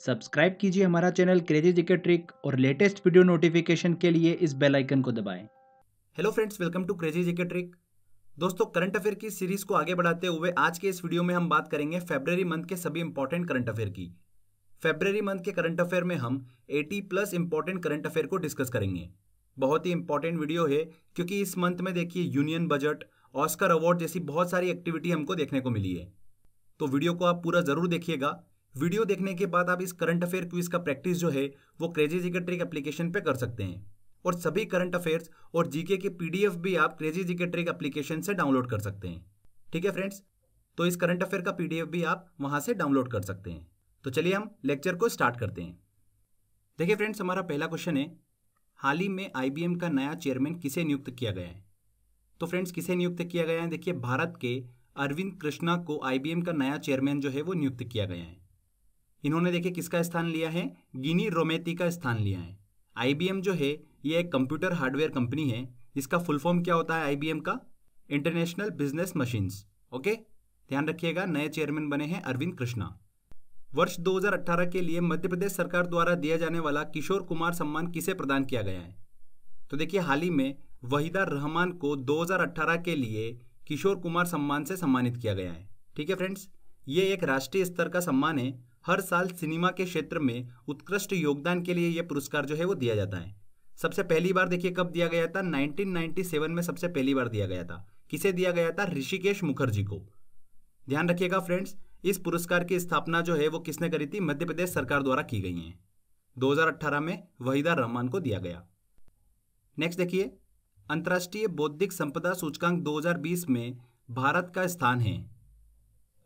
Subscribe कीजिए हमारा channel crazy GK trick और लेटेस्ट वीडियो नोटिफिकेशन के लिए इस बेल आइकन को दबाएँ। Hello friends welcome to crazy GK trick दोस्तों करंट अफेयर की सीरीज़ को आगे बढ़ाते हुए आज के इस वीडियो में हम बात करेंगे फेब्रवरी मंथ के सभी इंपॉर्टेंट करंट अफेयर की। फेब्रवरी मंथ के करंट अफेयर में हम 80 प्लस इंपॉर्टेंट करंट अफेयर को डिस्कस करेंगे। बहुत ही इंपॉर्टेंट वीडियो है, क्योंकि इस मंथ में देखिए यूनियन बजट ऑस्कर अवार्ड जैसी बहुत सारी एक्टिविटी हमको देखने को मिली है। तो वीडियो को आप पूरा ज़रूर देखिएगा। वीडियो देखने के बाद आप इस करंट अफेयर क्विज का प्रैक्टिस जो है, वो क्रेजी जीके ट्रिक एप्लीकेशन पे कर सकते हैं। और सभी करंट अफेयर्स और जीके के पीडीएफ भी आप क्रेजी जीके ट्रिक एप्लीकेशन से डाउनलोड कर सकते हैं। ठीक है फ्रेंड्स तो इस करंट अफेयर का पीडीएफ भी आप वहाँ से डाउनलोड कर सकते हैं। तो चलिए हम लेक्चर को स्टार्ट करते हैं। देखिए फ्रेंड्स हमारा पहला क्वेश्चन है, हाल ही में आईबीएम का नया चेयरमैन किसे नियुक्त किया गया है? तो फ्रेंड्स किसे नियुक्त किया गया है? देखिए, भारत के अरविंद कृष्णा को आईबीएम का नया चेयरमैन जो है, वो नियुक्त किया गया है। इन्होंने देखिए किसका स्थान लिया है? गिनी रोमेती का स्थान लिया है। आईबीएम जो है, ये एक कंप्यूटर हार्डवेयर कंपनी है। जिसका फुल फॉर्म क्या होता है आईबीएम का? इंटरनेशनल बिज़नेस मशीन्स ओके ध्यान रखिएगा, नए चेयरमैन बने हैं अरविंद कृष्णा। वर्ष 2018 के लिए मध्य प्रदेश सरकार द्वारा दिया जाने वाला किशोर कुमार सम्मान किसे प्रदान किया गया है? तो देखिए हाल ही में वहीदा रहमान को 2018 के लिए किशोर कुमार सम्मान से सम्मानित किया गया है। ठीक है फ्रेंड्स? ये एक राष्ट्रीय स्तर का सम्मान है। हर साल सिनेमा के क्षेत्र में उत्कृष्ट योगदान के लिए यह पुरस्कार जो है वो दिया जाता है। सबसे पहली बार देखिए कब दिया गया था? 1997 में सबसे पहली बार दिया गया था। किसे दिया गया था? ऋषिकेश मुखर्जी को। ध्यान रखिएगा फ्रेंड्स, इस पुरस्कार की स्थापना जो है वो किसने करी थी? मध्य प्रदेश सरकार द्वारा की गई है। 2018 में वहीदा रहमान को दिया गया। नेक्स्ट देखिए, अंतर्राष्ट्रीय बौद्धिक संपदा सूचकांक 2020 में भारत का स्थान है।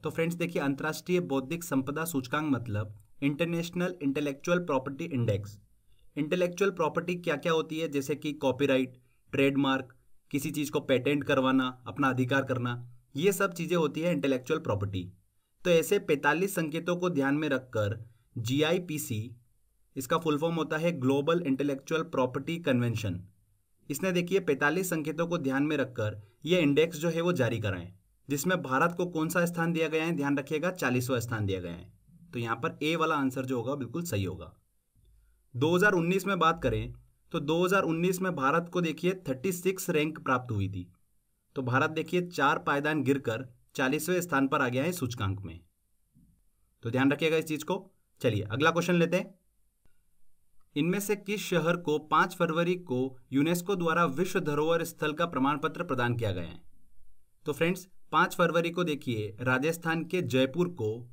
तो फ्रेंड्स देखिए, अंतर्राष्ट्रीय बौद्धिक संपदा सूचकांक मतलब international intellectual property index. Intellectual property क्या क्या होती है? जैसे कि कॉपीराइट, ट्रेडमार्क, किसी चीज़ को पेटेंट करवाना, अपना अधिकार करना, ये सब चीज़ें होती है इंटेलेक्चुअल प्रॉपर्टी। तो ऐसे 45 संकेतों को ध्यान में रखकर जी इसका फुल फॉर्म होता है ग्लोबल इंटेलेक्चुअल प्रॉपर्टी कन्वेंशन। इसने देखिए 45 संकेतों को ध्यान में रखकर यह इंडेक्स जो है वो जारी कराएँ। जिसमें भारत को कौन सा स्थान दिया गया है? ध्यान रखिएगा, चालीसवा स्थान दिया गया है। तो यहाँ पर ए वाला आंसर जो होगा, बिल्कुल सही होगा। 2019 में बात करें तो 2019 में भारत को देखिए 36 रैंक प्राप्त हुई थी। तो भारत देखिए, चार पायदान गिरकर चालीसवें स्थान पर आ गया है सूचकांक में। तो ध्यान रखिएगा इस चीज़ को। चलिए, अगला क्वेश्चन लेते हैं। इनमें से किस शहर को पाँच फरवरी को यूनेस्को द्वारा विश्व धरोहर स्थल का प्रमाण पत्र प्रदान किया गया है? तो फ्रेंड्स पाँच फरवरी को देखिए, राजस्थान के जयपुर को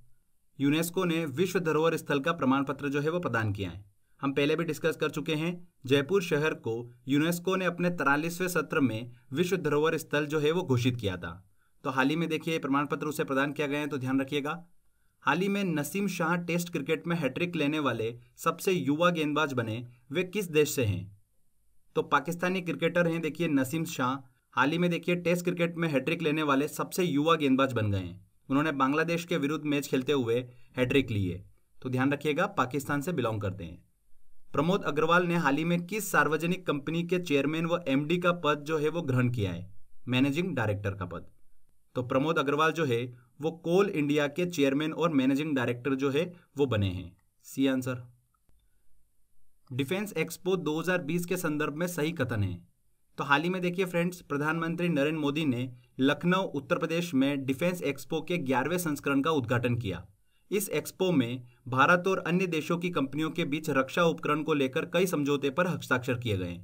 यूनेस्को ने विश्व धरोहर स्थल का प्रमाण पत्र जो है वो प्रदान किया है। हम पहले भी डिस्कस कर चुके हैं, जयपुर शहर को यूनेस्को ने अपने तिरालीसवें सत्र में विश्व धरोहर स्थल जो है वो घोषित किया था। तो हाल ही में देखिए प्रमाण पत्र उसे प्रदान किया गया है तो ध्यान रखिएगा। हाल ही में नसीम शाह टेस्ट क्रिकेट में हैट्रिक लेने वाले सबसे युवा गेंदबाज बने, वे किस देश से हैं? तो पाकिस्तानी क्रिकेटर हैं, देखिए, नसीम शाह। हाल ही में देखिए, टेस्ट क्रिकेट में हैट्रिक लेने वाले सबसे युवा गेंदबाज बन गए हैं। उन्होंने बांग्लादेश के विरुद्ध मैच खेलते हुए हैट्रिक ली है तो ध्यान रखिएगा, पाकिस्तान से बिलोंग करते हैं। प्रमोद अग्रवाल ने हाल ही में किस सार्वजनिक कंपनी के चेयरमैन व एमडी का पद जो है वो ग्रहण किया है? मैनेजिंग डायरेक्टर का पद। तो प्रमोद अग्रवाल जो है, वो कोल इंडिया के चेयरमैन और मैनेजिंग डायरेक्टर जो है, वो बने हैं। C answer. डिफेंस एक्सपो 2020 के संदर्भ में सही कथन है। तो हाल ही में देखिए फ्रेंड्स, प्रधानमंत्री नरेंद्र मोदी ने लखनऊ, उत्तर प्रदेश में डिफेंस एक्सपो के ग्यारहवें संस्करण का उद्घाटन किया। इस एक्सपो में भारत और अन्य देशों की कंपनियों के बीच रक्षा उपकरण को लेकर कई समझौते पर हस्ताक्षर किए गए।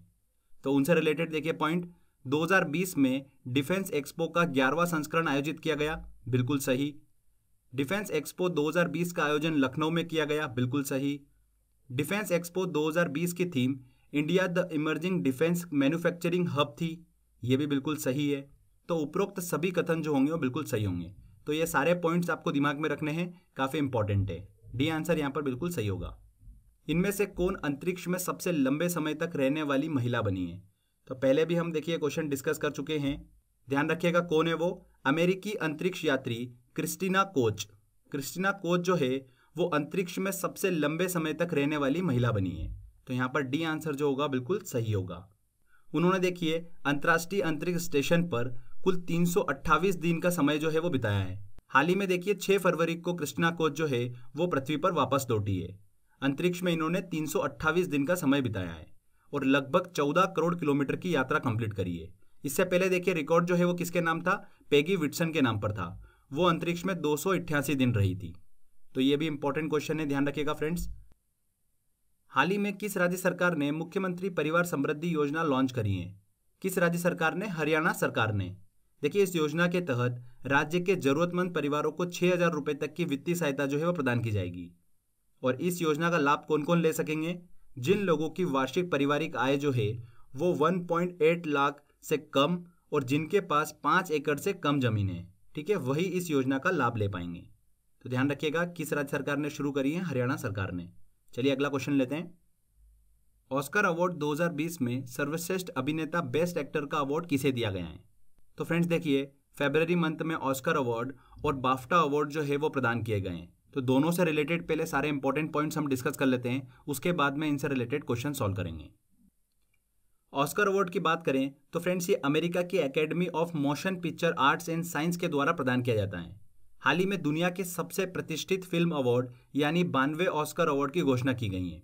तो उनसे रिलेटेड देखिए पॉइंट 2020 में डिफेंस एक्सपो का ग्यारहवा संस्करण आयोजित किया गया, बिल्कुल सही। डिफेंस एक्सपो 2020 का आयोजन लखनऊ में किया गया, बिल्कुल सही। डिफेंस एक्सपो 2020 की theme India the emerging defence manufacturing hub थी। ये भी बिल्कुल सही है। तो उपरोक्त सभी कथन जो होंगे वो बिल्कुल सही होंगे। तो ये सारे पॉइंट्स आपको दिमाग में रखने हैं। काफ़ी इंपॉर्टेंट है। डी आंसर यहाँ पर बिल्कुल सही होगा। इनमें से कौन अंतरिक्ष में सबसे लंबे समय तक रहने वाली महिला बनी है? तो पहले भी हम देखिए क्वेश्चन डिस्कस कर चुके हैं। ध्यान रखिएगा कौन है वो? अमेरिकी अंतरिक्ष यात्री क्रिस्टीना कोच। क्रिस्टीना कोच जो है, वो अंतरिक्ष में सबसे लंबे समय तक रहने वाली महिला बनी है। तो यहाँ पर डी आंसर जो होगा बिल्कुल सही होगा। उन्होंने देखिए, अंतर्राष्ट्रीय अंतरिक्ष स्टेशन पर कुल 328 दिन का समय जो है वो बिताया है। हाल ही में देखिए 6 फरवरी को कृष्णा कोच जो है, वो पृथ्वी पर वापस लौटी है। अंतरिक्ष में इन्होंने 328 दिन का समय बिताया है और लगभग 14 करोड़ किलोमीटर की यात्रा कंप्लीट करी है। इससे पहले देखिए, रिकॉर्ड जो है वो किसके नाम था? पेगी विटसन के नाम पर था। वो अंतरिक्ष में दो सौ अट्ठासी दिन रही थी। तो ये भी इंपॉर्टेंट क्वेश्चन है, ध्यान रखिएगा फ्रेंड्स हाल ही में किस राज्य सरकार ने मुख्यमंत्री परिवार समृद्धि योजना लॉन्च करी है? किस राज्य सरकार ने? हरियाणा सरकार ने। देखिए, इस योजना के तहत राज्य के जरूरतमंद परिवारों को छह हज़ार रुपए तक की वित्तीय सहायता जो है वो प्रदान की जाएगी। और इस योजना का लाभ कौन कौन ले सकेंगे? जिन लोगों की वार्षिक पारिवारिक आय जो है वो 1.8 लाख से कम और जिनके पास पाँच एकड़ से कम ज़मीन है। ठीक है, वही इस योजना का लाभ ले पाएँगे। तो ध्यान रखिएगा, किस राज्य सरकार ने शुरू करी है? हरियाणा सरकार ने। चलिए अगला क्वेश्चन लेते हैं। ऑस्कर अवार्ड 2020 में सर्वश्रेष्ठ अभिनेता बेस्ट एक्टर का अवार्ड किसे दिया गया है? तो फ्रेंड्स देखिए फेबररी मंथ में ऑस्कर अवार्ड और बाफ्टा अवार्ड जो है वो प्रदान किए गए हैं। तो दोनों से रिलेटेड पहले सारे इंपॉर्टेंट पॉइंट्स हम डिस्कस कर लेते हैं, उसके बाद में इनसे रिलेटेड क्वेश्चन सॉल्व करेंगे। ऑस्कर अवार्ड की बात करें तो फ्रेंड्स ये अमेरिका की academy of motion picture arts and science के द्वारा प्रदान किया जाता है। हाल ही में दुनिया के सबसे प्रतिष्ठित फ़िल्म अवार्ड, यानी बानवे ऑस्कर अवार्ड की घोषणा की गई है।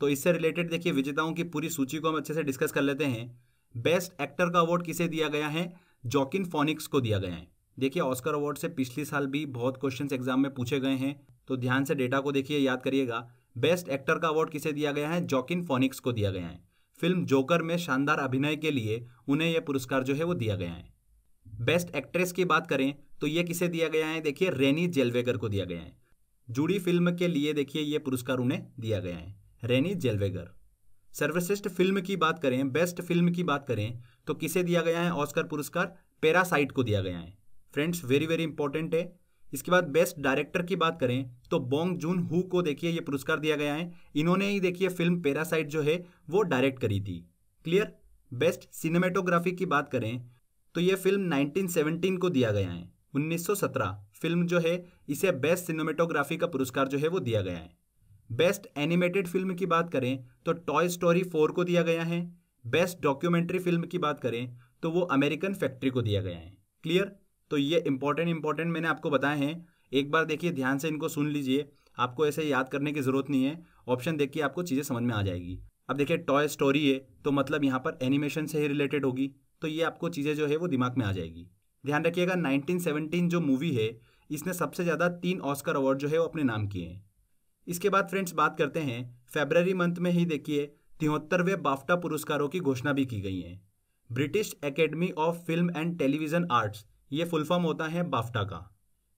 तो इससे रिलेटेड देखिए विजेताओं की पूरी सूची को हम अच्छे से डिस्कस कर लेते हैं। बेस्ट एक्टर का अवार्ड किसे दिया गया है? जॉकिन फोनिक्स को दिया गया है। देखिए, ऑस्कर अवार्ड से पिछले साल भी बहुत क्वेश्चंस एग्ज़ाम में पूछे गए हैं। तो ध्यान से डेटा को देखिए, याद करिएगा। बेस्ट एक्टर का अवार्ड किसे दिया गया है? जॉकिन फोनिक्स को दिया गया है। फ़िल्म जोकर में शानदार अभिनय के लिए उन्हें यह पुरस्कार जो है वो दिया गया है। बेस्ट एक्ट्रेस की बात करें तो ये किसे दिया गया है? देखिए रेनी जेलवेगर को दिया गया है। जुड़ी फ़िल्म के लिए देखिए, ये पुरस्कार उन्हें दिया गया है। रेनी जेलवेगर सर्वश्रेष्ठ फ़िल्म की बात करें बेस्ट फ़िल्म की बात करें तो किसे दिया गया है ऑस्कर पुरस्कार? पेरासाइट को दिया गया है। फ्रेंड्स वेरी वेरी इंपॉर्टेंट है। इसके बाद बेस्ट डायरेक्टर की बात करें तो बोंग जून हु को देखिए, ये पुरस्कार दिया गया है। इन्होंने ही देखिए, फ़िल्म पेरासाइट जो है, वो डायरेक्ट करी थी। क्लियर बेस्ट सिनेमेटोग्राफी की बात करें तो ये फ़िल्म 1917 को दिया गया है। 1917 फ़िल्म जो है, इसे बेस्ट सिनेमेटोग्राफी का पुरस्कार जो है वो दिया गया है। बेस्ट एनिमेटेड फ़िल्म की बात करें तो टॉय स्टोरी फोर को दिया गया है। बेस्ट डॉक्यूमेंट्री फ़िल्म की बात करें तो वो अमेरिकन फैक्ट्री को दिया गया है। क्लियर तो ये इंपॉर्टेंट इंपॉर्टेंट मैंने आपको बताए हैं। एक बार देखिए, ध्यान से इनको सुन लीजिए। आपको ऐसे याद करने की ज़रूरत नहीं है। ऑप्शन देखिए, आपको चीज़ें समझ में आ जाएगी। अब देखिए टॉय स्टोरी है तो मतलब यहाँ पर एनिमेशन से ही रिलेटेड होगी। तो ये आपको चीज़ें जो है वो दिमाग में आ जाएगी। ध्यान रखिएगा 1917 जो मूवी है, इसने सबसे ज़्यादा तीन ऑस्कर अवार्ड जो है वो अपने नाम किए हैं। इसके बाद फ्रेंड्स बात करते हैं, फेबररी मंथ में ही देखिए, तिहत्तरवें बाफ्टा पुरस्कारों की घोषणा भी की गई है। British academy of film and television arts, ये फुल फॉर्म होता है बाफ्टा का।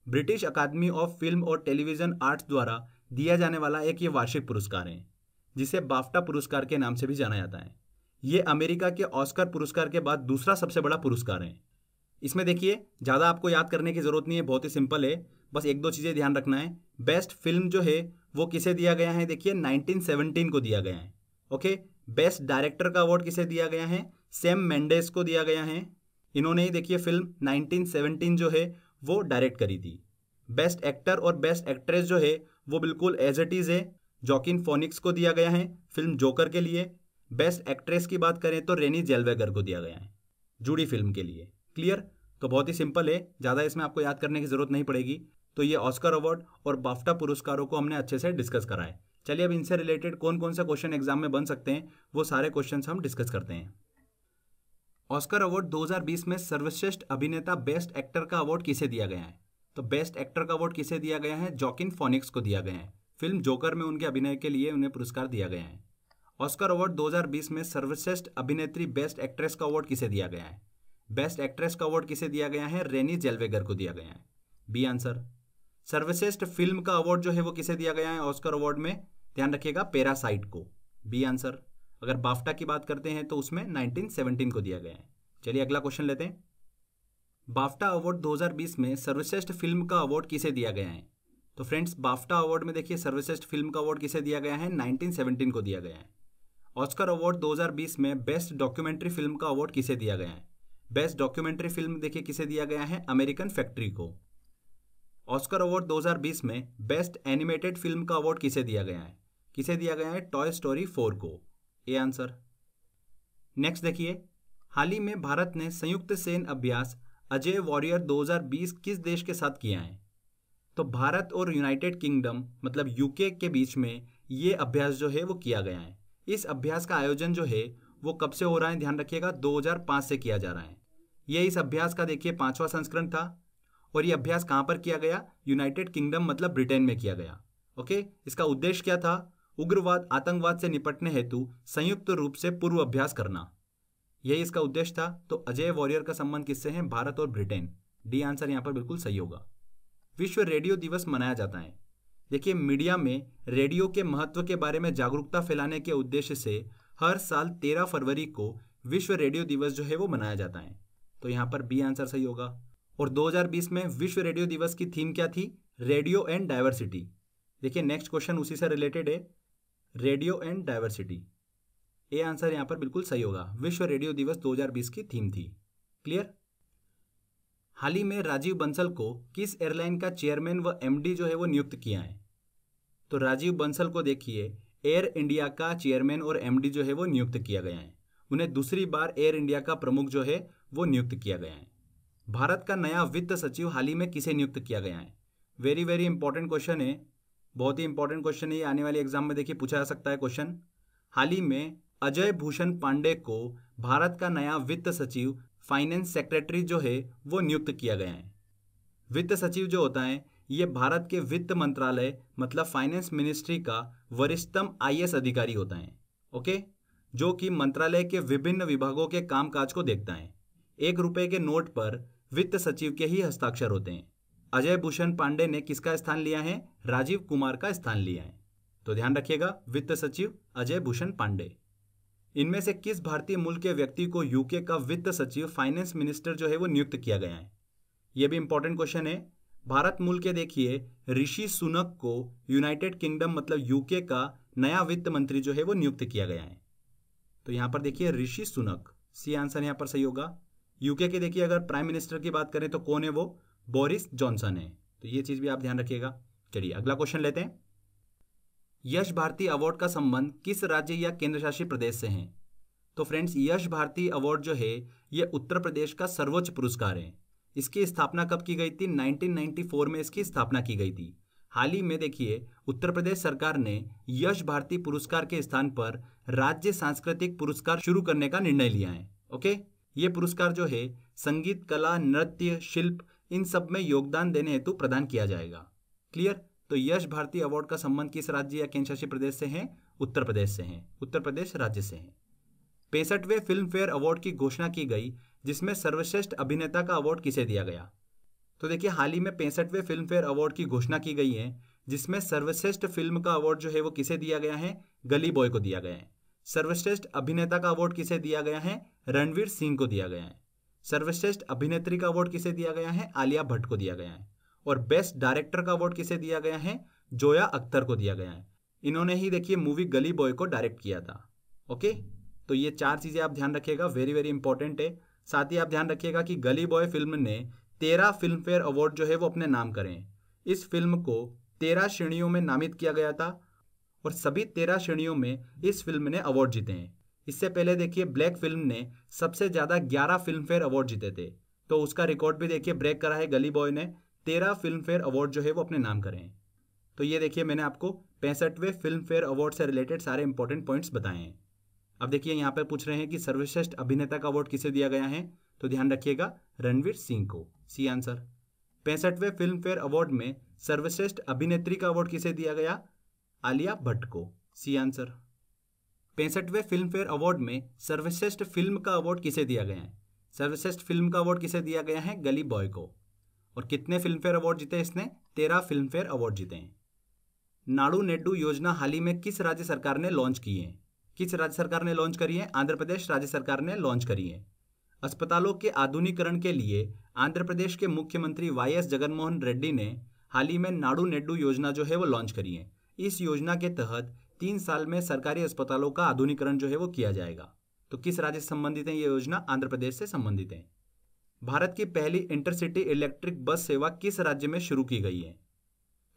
ब्रिटिश अकादमी ऑफ़ फ़िल्म और टेलीविज़न आर्ट्स द्वारा दिया जाने वाला एक ये वार्षिक पुरस्कार है, जिसे बाफ्टा पुरस्कार के नाम से भी जाना जाता है। ये अमेरिका के ऑस्कर पुरस्कार के बाद दूसरा सबसे बड़ा पुरस्कार है। इसमें देखिए, ज़्यादा आपको याद करने की ज़रूरत नहीं है, बहुत ही सिंपल है। बस एक दो चीज़ें ध्यान रखना है। बेस्ट फ़िल्म जो है, वो किसे दिया गया है? देखिए 1917 को दिया गया है। ओके? बेस्ट डायरेक्टर का अवार्ड किसे दिया गया है? सेम मेंडेस को दिया गया है। इन्होंने ही देखिए, फ़िल्म 1917 जो है, वो डायरेक्ट करी थी। बेस्ट एक्टर और बेस्ट एक्ट्रेस जो है, वो बिल्कुल एज इट इज़ है। जॉकिन फोनिक्स को दिया गया है, फ़िल्म जोकर के लिए। बेस्ट एक्ट्रेस की बात करें तो रेनी जेलवेगर को दिया गया है जूडी फ़िल्म के लिए। क्लियर तो बहुत ही सिंपल है, ज़्यादा इसमें आपको याद करने की ज़रूरत नहीं पड़ेगी। तो ये ऑस्कर अवार्ड और बाफ्टा पुरस्कारों को हमने अच्छे से डिस्कस करा है। चलिए अब इनसे रिलेटेड कौन कौन से क्वेश्चन एग्ज़ाम में बन सकते हैं, वो सारे क्वेश्चन हम डिस्कस करते हैं। ऑस्कर अवार्ड 2020 में सर्वश्रेष्ठ अभिनेता बेस्ट एक्टर का अवार्ड किसे दिया गया है? तो बेस्ट एक्टर का अवार्ड किसे दिया गया है? जॉकिन फोनिक्स को दिया गया है। फ़िल्म जोकर में उनके अभिनय के लिए उन्हें पुरस्कार दिया गया है। ऑस्कर अवार्ड 2020 में सर्वश्रेष्ठ अभिनेत्री बेस्ट एक्ट्रेस का अवार्ड किसे दिया गया है? बेस्ट एक्ट्रेस का अवार्ड किसे दिया गया है? रेनी जेलवेगर को दिया गया है। बी आंसर, सर्वश्रेष्ठ फ़िल्म का अवार्ड जो है वो किसे दिया गया है ऑस्कर अवार्ड में? ध्यान रखिएगा, पेरासाइट को। बी आंसर, अगर बाफ्टा की बात करते हैं तो उसमें 1917 को दिया गया है। चलिए अगला क्वेश्चन लेते हैं। बाफ्टा अवार्ड 2020 में सर्वश्रेष्ठ फ़िल्म का अवार्ड किसे दिया गया है? तो फ्रेंड्स, बाफ्टा अवार्ड में देखिए, सर्वश्रेष्ठ फ़िल्म का अवार्ड किसे दिया गया है? 1917 को दिया गया है। ऑस्कर अवार्ड 2020 में बेस्ट डॉक्यूमेंट्री फ़िल्म का अवार्ड किसे दिया गया है? बेस्ट डॉक्यूमेंट्री फ़िल्म देखिए किसे दिया गया है? अमेरिकन फैक्ट्री को। ऑस्कर अवार्ड 2020 में बेस्ट एनिमेटेड फ़िल्म का अवार्ड किसे दिया गया है? किसे दिया गया है? टॉय स्टोरी फोर को। A answer. नेक्स्ट देखिए। हाल ही में भारत ने संयुक्त सेन अभ्यास अजय वॉरियर 2020 किस देश के साथ किया है? तो भारत और यूनाइटेड किंगडम मतलब यूके के बीच में ये अभ्यास जो है वो किया गया है। इस अभ्यास का आयोजन जो है, वो कब से हो रहा है, ध्यान रखिएगा 2005 से किया जा रहा है। ये इस अभ्यास का देखिए पांचवा संस्करण था और ये अभ्यास कहाँ पर किया गया? यूनाइटेड किंगडम मतलब ब्रिटेन में किया गया। ओके? इसका उद्देश्य क्या था? उग्रवाद, आतंकवाद से निपटने हेतु संयुक्त रूप से पूर्व अभ्यास करना। यही इसका उद्देश्य था। तो अजय वॉरियर का संबंध किससे है? भारत और ब्रिटेन। डी आंसर यहाँ पर बिल्कुल सही होगा। विश्व रेडियो दिवस मनाया जाता है। देखिए, मीडिया में रेडियो के महत्व के बारे में जागरूकता फैलाने के उद्देश्य से हर साल तेरह फरवरी को विश्व रेडियो दिवस जो है वो मनाया जाता है। तो यहाँ पर बी आंसर सही होगा। और 2020 में विश्व रेडियो दिवस की थीम क्या थी? रेडियो एंड डाइवर्सिटी देखिए, नेक्स्ट क्वेश्चन उसी से रिलेटेड है। Radio and diversity A answer यहाँ पर बिल्कुल सही होगा। विश्व रेडियो दिवस 2020 की थीम थी। क्लियर? हाल ही में राजीव बंसल को किस एयरलाइन का चेयरमैन व एमडी जो है वो नियुक्त किया है? तो राजीव बंसल को देखिए, एयर इंडिया का चेयरमैन और एमडी जो है वो नियुक्त किया गया है। उन्हें दूसरी बार एयर इंडिया का प्रमुख जो है वो नियुक्त किया गया है। भारत का नया वित्त सचिव हाल ही में किसे नियुक्त किया गया है? वेरी वेरी इंपॉर्टेंट क्वेश्चन है। बहुत ही इंपॉर्टेंट क्वेश्चन है। ये आने वाले एग्ज़ाम में देखिए पूछा जा सकता है क्वेश्चन हाल ही में अजय भूषण पांडे को भारत का नया वित्त सचिव फाइनेंस सेक्रेटरी जो है, वो नियुक्त किया गया है। वित्त सचिव जो होता है, ये भारत के वित्त मंत्रालय मतलब फाइनेंस मिनिस्ट्री का वरिष्ठतम आई अधिकारी होता है, ओके? जो कि मंत्रालय के विभिन्न विभागों के कामकाज को देखता है। एक रुपए के नोट पर वित्त सचिव के ही हस्ताक्षर होते हैं। अजय भूषण पांडे ने किसका स्थान लिया है? राजीव कुमार का स्थान लिया है। तो ध्यान रखिएगा, वित्त सचिव अजय भूषण पांडे। इनमें से किस भारतीय मूल के व्यक्ति को यूके का वित्त सचिव फाइनेंस मिनिस्टर जो है वो नियुक्त किया गया है? यह भी इंपॉर्टेंट क्वेश्चन है। भारत मूल के देखिए, ऋषि सुनक को यूनाइटेड किंगडम मतलब यूके का नया वित्त मंत्री जो है वो नियुक्त किया गया है। तो यहाँ पर देखिए, ऋषि सुनक सी आंसर यहाँ पर सही होगा। यूके के देखिए, अगर प्राइम मिनिस्टर की बात करें तो कौन है वो? बोरिस जॉनसन है। तो ये चीज़ भी आप ध्यान रखिएगा। चलिए, अगला क्वेश्चन लेते हैं। यश भारती अवार्ड का संबंध किस राज्य या केंद्र शासित प्रदेश से है? तो फ्रेंड्स, यश भारती अवार्ड जो है, ये उत्तर प्रदेश का सर्वोच्च पुरस्कार है। इसकी स्थापना कब की गई थी? 1994 में इसकी स्थापना की गई थी। हाल ही में देखिए, उत्तर प्रदेश सरकार ने यश भारती पुरस्कार के स्थान पर राज्य सांस्कृतिक पुरस्कार शुरू करने का निर्णय लिया है, ओके? ये पुरस्कार जो है, संगीत, कला, नृत्य, शिल्प, इन सब में योगदान देने हेतु प्रदान किया जाएगा। क्लियर? तो यश भारती अवार्ड का संबंध किस राज्य या केंद्रशासित प्रदेश से है? उत्तर प्रदेश से है। उत्तर प्रदेश राज्य से है। पैंसठवें फ़िल्म फेयर अवार्ड की घोषणा की गई, जिसमें सर्वश्रेष्ठ अभिनेता का अवार्ड किसे दिया गया? तो देखिए, हाल ही में पैंसठवें फ़िल्म फेयर अवार्ड की घोषणा की गई है, जिसमें सर्वश्रेष्ठ फ़िल्म का अवार्ड जो है वो किसे दिया गया है? गली बॉय को दिया गया है। सर्वश्रेष्ठ अभिनेता का अवार्ड किसे दिया गया है? रणवीर सिंह को दिया गया है। सर्वश्रेष्ठ अभिनेत्री का अवार्ड किसे दिया गया है? आलिया भट्ट को दिया गया है। और बेस्ट डायरेक्टर का अवार्ड किसे दिया गया है? जोया अख्तर को दिया गया है। इन्होंने ही देखिए मूवी गली बॉय को डायरेक्ट किया था। ओके तो ये चार चीज़ें आप ध्यान रखिएगा वेरी वेरी इंपॉर्टेंट है। साथ ही आप ध्यान रखिएगा कि गली बॉय फ़िल्म ने तेरह फ़िल्म फेयर अवार्ड जो है वो अपने नाम करें इस फ़िल्म को तेरह श्रेणियों में नामित किया गया था और सभी तेरह श्रेणियों में इस फ़िल्म ने अवार्ड जीते हैं। इससे पहले देखिए ब्लैक फ़िल्म ने सबसे ज़्यादा ग्यारह फ़िल्म फेयर अवार्ड जीते थे। तो उसका रिकॉर्ड भी देखिए ब्रेक करा है गली बॉय ने। तेरह फ़िल्म फेयर अवार्ड जो है वो अपने नाम करें तो ये देखिए, मैंने आपको पैंसठवें फ़िल्म फेयर अवार्ड से रिलेटेड सारे इंपॉर्टेंट पॉइंट्स बताए हैं। अब देखिए, यहाँ पर पूछ रहे हैं कि सर्वश्रेष्ठ अभिनेता का अवार्ड किसे दिया गया है? तो ध्यान रखिएगा, रणवीर सिंह को। C answer. पैंसठवें Filmfare award में सर्वश्रेष्ठ अभिनेत्री का अवार्ड किसे दिया गया? आलिया भट्ट को। C answer. पैंसठवें Filmfare award में सर्वश्रेष्ठ फ़िल्म का अवार्ड किसे दिया गया है? सर्वश्रेष्ठ फ़िल्म का अवार्ड किसे दिया गया है? गली बॉय को। और कितने फ़िल्म फेयर अवार्ड जीते इसने? तेरह फ़िल्म फेयर अवार्ड जीते हैं। नाडू नेड्डू योजना हाल ही में किस राज्य सरकार ने लॉन्च की है? किस राज्य सरकार ने लॉन्च करी है? आंध्र प्रदेश राज्य सरकार ने लॉन्च करी है। अस्पतालों के आधुनिकरण के लिए आंध्र प्रदेश के मुख्यमंत्री वाई एस जगनमोहन रेड्डी ने हाल ही में नाडू नेड्डू योजना जो है वो लॉन्च करी है। इस योजना के तहत तीन साल में सरकारी अस्पतालों का आधुनिकरण जो है वो किया जाएगा। तो किस राज्य से संबंधित है ये योजना? आंध्र प्रदेश से संबंधित है। भारत की पहली इंटरसिटी इलेक्ट्रिक बस सेवा किस राज्य में शुरू की गई है?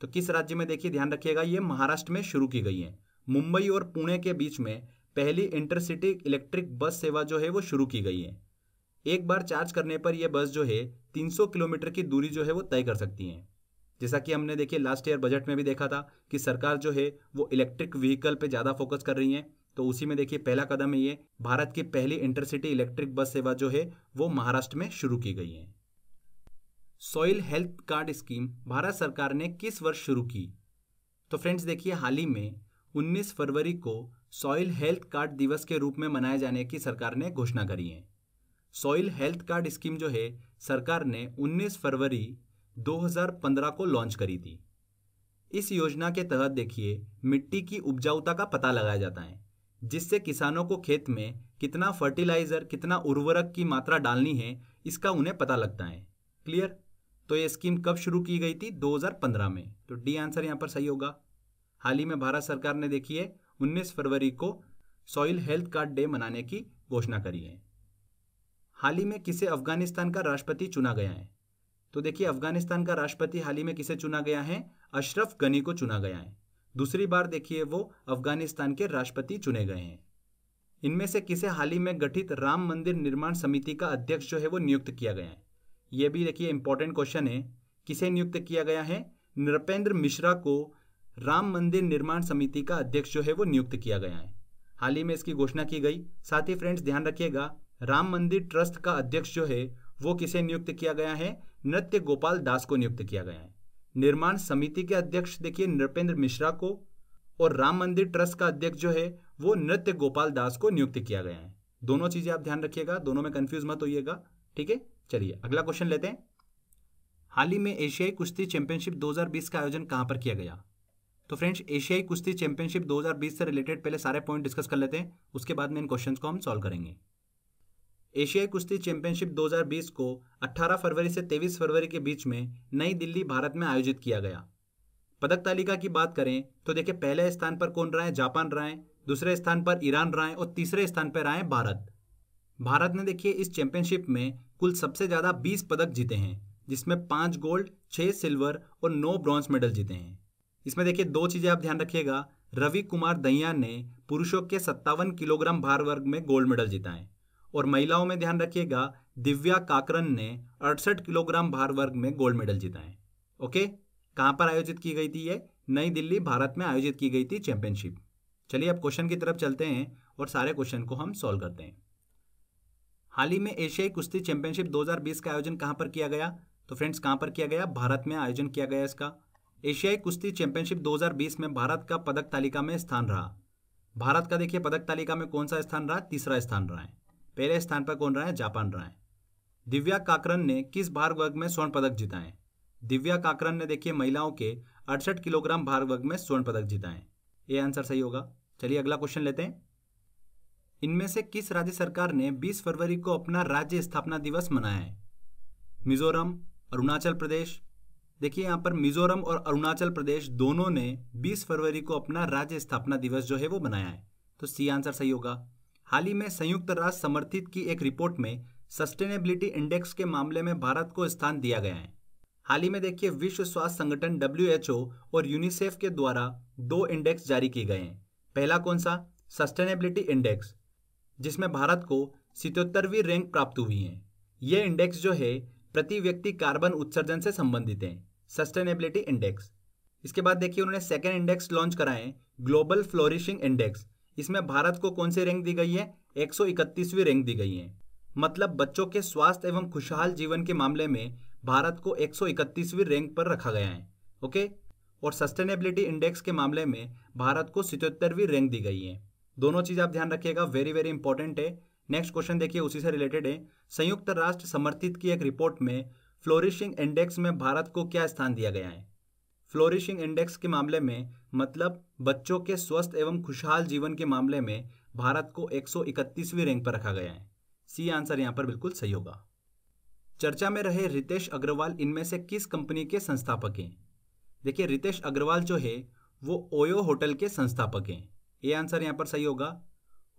तो किस राज्य में देखिए, ध्यान रखिएगा, ये महाराष्ट्र में शुरू की गई है। मुंबई और पुणे के बीच में पहली इंटरसिटी इलेक्ट्रिक बस सेवा जो है वो शुरू की गई है। एक बार चार्ज करने पर यह बस जो है 300 किलोमीटर की दूरी जो है वो तय कर सकती है। जैसा कि हमने देखिए, लास्ट ईयर बजट में भी देखा था कि सरकार जो है, वो इलेक्ट्रिक व्हीकल पे ज़्यादा फोकस कर रही है। तो उसी में देखिए, पहला कदम है ये, भारत की पहली इंटरसिटी इलेक्ट्रिक बस सेवा जो है, वो महाराष्ट्र में शुरू की गई है। Soil health card scheme Bharat सरकार ने किस वर्ष शुरू की? तो फ्रेंड्स देखिए, हाल ही में 19 फरवरी को सॉइल हेल्थ कार्ड दिवस के रूप में मनाए जाने की सरकार ने घोषणा करी है। सॉइल हेल्थ कार्ड स्कीम जो है, सरकार ने 19 फरवरी 2015 को लॉन्च करी थी। इस योजना के तहत देखिए, मिट्टी की उपजाऊता का पता लगाया जाता है। जिससे किसानों को खेत में कितना फर्टिलाइज़र कितना उर्वरक की मात्रा डालनी है, इसका उन्हें पता लगता है। क्लियर तो ये स्कीम कब शुरू की गई थी? 2015 में। तो डी आंसर यहाँ पर सही होगा। हाल ही में भारत सरकार ने देखिए 19 फरवरी को सॉइल हेल्थ कार्ड डे मनाने की घोषणा करी है। हाल ही में किसे अफ़गानिस्तान का राष्ट्रपति चुना गया है? तो देखिए, अफ़गानिस्तान का राष्ट्रपति हाल ही में किसे चुना गया है? अशरफ गनी को चुना गया है। दूसरी बार देखिए वो अफ़गानिस्तान के राष्ट्रपति चुने गए हैं। इनमें से किसे हाल ही में गठित राम मंदिर निर्माण समिति का अध्यक्ष जो है वो नियुक्त किया गया है? ये भी देखिए इंपॉर्टेंट क्वेश्चन है। किसे नियुक्त किया गया है? नृपेंद्र मिश्रा को राम मंदिर निर्माण समिति का अध्यक्ष जो है वो नियुक्त किया गया है। हाल ही में इसकी घोषणा की गई। साथ ही फ्रेंड्स ध्यान रखिएगा, राम मंदिर ट्रस्ट का अध्यक्ष जो है वो किसे नियुक्त किया गया है? नृत्य गोपाल दास को नियुक्त किया गया है। निर्माण समिति के अध्यक्ष देखिए नृपेंद्र मिश्रा को और राम मंदिर ट्रस्ट का अध्यक्ष जो है, वो नृत्य गोपाल दास को नियुक्त किया गया है। दोनों चीज़ें आप ध्यान रखिएगा, दोनों में कंफ्यूज मत होइएगा, ठीक है? चलिए, अगला क्वेश्चन लेते हैं। हाल ही में एशियाई कुश्ती चैंपियनशिप 2020 का आयोजन कहाँ पर किया गया? तो फ्रेंड्स, एशियाई कुश्ती चैंपियनशिप 2020 से रिलेटेड पहले सारे पॉइंट डिस्कस कर लेते हैं, उसके बाद में इन क्वेश्चंस को हम सॉल्व करेंगे। एशियाई कुश्ती चैंपियनशिप 2020 को 18 फरवरी से 23 फरवरी के बीच में नई दिल्ली, भारत में आयोजित किया गया। पदक तालिका की बात करें तो देखिए, पहले स्थान पर कौन रहा? है जापान रहा है दूसरे स्थान पर ईरान रहा है और तीसरे स्थान पर रहा है भारत। भारत ने देखिए, इस चैंपियनशिप में कुल सबसे ज़्यादा 20 पदक जीते हैं, जिसमें पाँच गोल्ड, छह सिल्वर और नौ ब्रॉन्ज मेडल जीते हैं। इसमें देखिए, दो चीज़ें आप ध्यान रखिएगा। रवि कुमार दहिया ने पुरुषों के सत्तावन किलोग्राम भार वर्ग में गोल्ड मेडल जीता है। और महिलाओं में ध्यान रखिएगा, दिव्या काकरन ने अड़सठ किलोग्राम भार वर्ग में गोल्ड मेडल जीता है ओके? कहाँ पर आयोजित की गई थी ये? नई दिल्ली, भारत में आयोजित की गई थी चैंपियनशिप। चलिए अब क्वेश्चन की तरफ़ चलते हैं और सारे क्वेश्चन को हम सॉल्व करते हैं। हाल ही में एशियाई कुश्ती चैंपियनशिप 2020 का आयोजन कहाँ पर किया गया? तो फ्रेंड्स, कहाँ पर किया गया? भारत में आयोजन किया गया इसका। एशियाई कुश्ती चैंपियनशिप 2020 में भारत का पदक तालिका में स्थान रहा। भारत का देखिए पदक तालिका में कौन सा स्थान रहा? तीसरा स्थान रहा है। पहले स्थान पर कौन रहा है? जापान रहा है। दिव्या काकरन ने किस भार वर्ग में स्वर्ण पदक जीता है दिव्या काकरन ने देखिए महिलाओं के अड़सठ किलोग्राम भार वर्ग में स्वर्ण पदक जीता है ये आंसर सही होगा। चलिए अगला क्वेश्चन लेते हैं। इनमें से किस राज्य सरकार ने 20 फरवरी को अपना राज्य स्थापना दिवस मनाया है? मिजोरम, अरुणाचल प्रदेश। देखिए यहाँ पर मिजोरम और अरुणाचल प्रदेश दोनों ने 20 फरवरी को अपना राज्य स्थापना दिवस जो है वो मनाया है। तो सी आंसर सही होगा। हाल ही में संयुक्त राष्ट्र समर्थित की एक रिपोर्ट में सस्टेनेबिलिटी इंडेक्स के मामले में भारत को स्थान दिया गया है। हाल ही में देखिए, विश्व स्वास्थ्य संगठन डब्ल्यू और यूनिसेफ के द्वारा दो इंडेक्स जारी किए गए हैं। पहला कौन सा? सस्टेनेबिलिटी इंडेक्स, जिसमें भारत को सितोत्तरवीं रैंक प्राप्त हुई है। यह इंडेक्स जो है, प्रति व्यक्ति कार्बन उत्सर्जन से संबंधित है। Sustainability index. इसके बाद देखिए, उन्होंने सेकेंड इंडेक्स लॉन्च कराए ग्लोबल फ्लोरिशिंग इंडेक्स। इसमें भारत को कौन सी रैंक दी गई है? एक रैंक दी गई है। मतलब बच्चों के स्वास्थ्य एवं खुशहाल जीवन के मामले में भारत को एक रैंक पर रखा गया है, ओके? और सस्टेनेबिलिटी इंडेक्स के मामले में भारत को सितहत्तरवीं रैंक दी गई है। दोनों चीज़ आप ध्यान रखिएगा वेरी वेरी इंपॉर्टेंट है। नेक्स्ट क्वेश्चन देखिए, उसी से रिलेटेड है। संयुक्त राष्ट्र समर्थित की एक रिपोर्ट में फ्लोरिशिंग इंडेक्स में भारत को क्या स्थान दिया गया है? फ्लोरिशिंग इंडेक्स के मामले में मतलब बच्चों के स्वस्थ एवं खुशहाल जीवन के मामले में, भारत को 131वीं रैंक पर रखा गया है। सी आंसर यहाँ पर बिल्कुल सही होगा। चर्चा में रहे रितेश अग्रवाल, इनमें से किस कंपनी के संस्थापक हैं? देखिए, रितेश अग्रवाल जो है, वो ओयो होटल के संस्थापक हैं। ये आंसर यहाँ पर सही होगा।